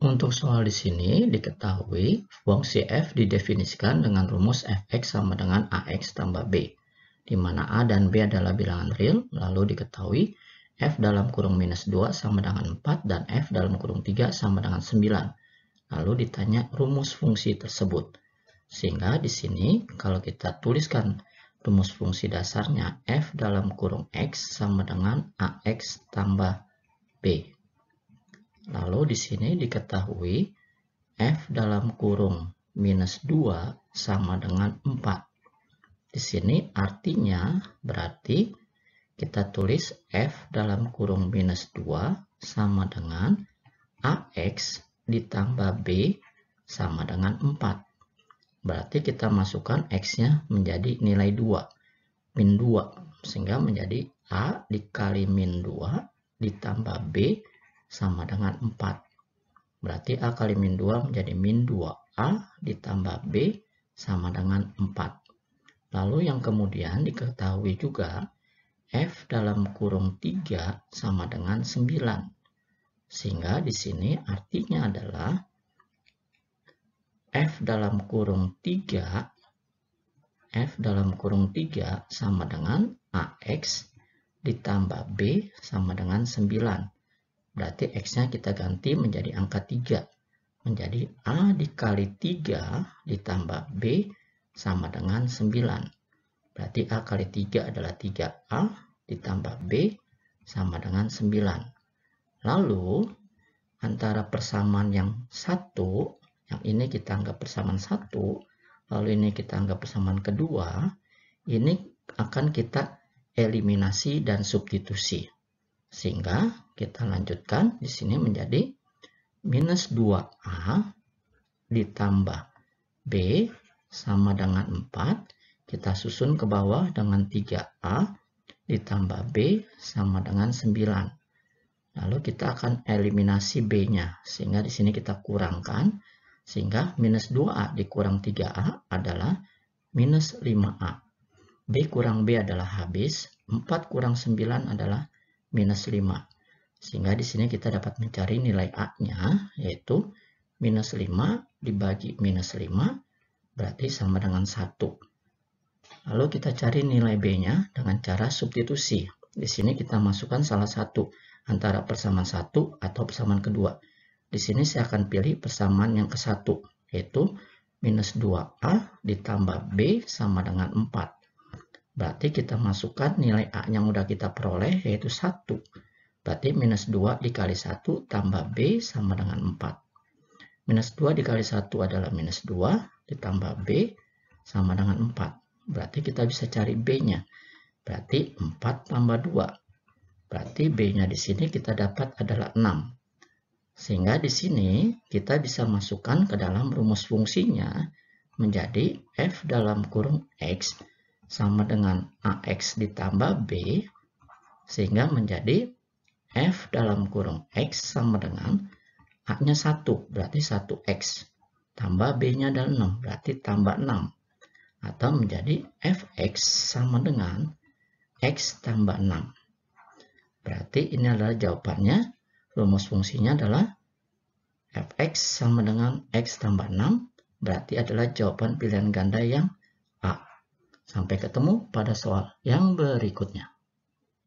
Untuk soal di sini diketahui fungsi f didefinisikan dengan rumus fx sama dengan ax tambah b, di mana a dan b adalah bilangan real, lalu diketahui f dalam kurung minus 2 sama dengan 4 dan f dalam kurung 3 sama dengan 9. Lalu ditanya rumus fungsi tersebut. Sehingga di sini kalau kita tuliskan rumus fungsi dasarnya f dalam kurung x sama dengan ax tambah b. Lalu di sini diketahui F dalam kurung minus 2 sama dengan 4. Di sini artinya berarti kita tulis F dalam kurung minus 2 sama dengan AX ditambah B sama dengan 4. Berarti kita masukkan X-nya menjadi nilai 2, min 2. Sehingga menjadi A dikali min 2 ditambah B sama dengan 4. Berarti A kali min 2 menjadi min 2A ditambah B sama dengan 4. Lalu yang kemudian diketahui juga F dalam kurung 3 sama dengan 9. Sehingga di sini artinya adalah F dalam kurung 3 F dalam kurung 3 sama dengan AX ditambah B sama dengan 9. Berarti X-nya kita ganti menjadi angka 3. Menjadi A dikali 3 ditambah B sama dengan 9. Berarti A kali 3 adalah 3A ditambah B sama dengan 9. Lalu, antara persamaan yang satu, yang ini kita anggap persamaan satu, lalu ini kita anggap persamaan kedua, ini akan kita eliminasi dan substitusi. Sehingga kita lanjutkan di sini menjadi minus 2A ditambah B sama dengan 4. Kita susun ke bawah dengan 3A ditambah B sama dengan 9. Lalu kita akan eliminasi B-nya. Sehingga di sini kita kurangkan. Sehingga minus 2A dikurang 3A adalah minus 5A. B kurang B adalah habis. 4 kurang 9 adalah minus 5. Sehingga di sini kita dapat mencari nilai A-nya, yaitu minus 5 dibagi minus 5, berarti sama dengan 1. Lalu kita cari nilai B-nya dengan cara substitusi. Di sini kita masukkan salah satu antara persamaan satu atau persamaan kedua. Di sini saya akan pilih persamaan yang ke satu, yaitu minus 2A ditambah B sama dengan 4. Berarti kita masukkan nilai A yang udah kita peroleh yaitu 1. Berarti minus 2 dikali 1 tambah B sama dengan 4. Minus 2 dikali 1 adalah minus 2 ditambah B sama dengan 4. Berarti kita bisa cari B-nya. Berarti 4 tambah 2. Berarti B-nya di sini kita dapat adalah 6. Sehingga di sini kita bisa masukkan ke dalam rumus fungsinya menjadi F dalam kurung X sama dengan AX ditambah B, sehingga menjadi F dalam kurung X sama dengan A-nya 1, berarti 1X. Tambah B-nya adalah 6, berarti tambah 6. Atau menjadi Fx sama dengan X tambah 6. Berarti ini adalah jawabannya. Rumus fungsinya adalah Fx sama dengan X tambah 6. Berarti adalah jawaban pilihan ganda yang Sampai ketemu pada soal yang berikutnya.